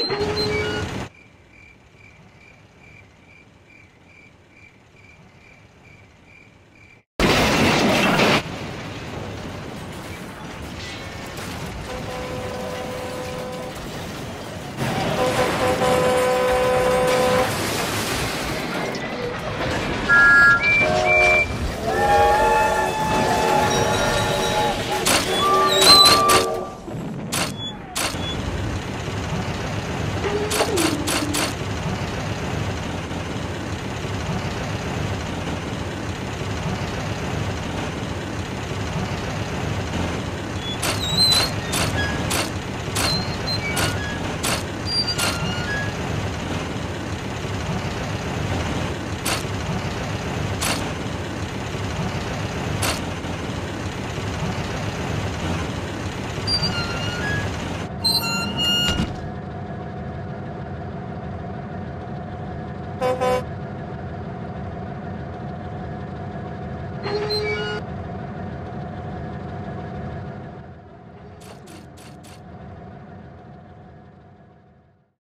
you. Thank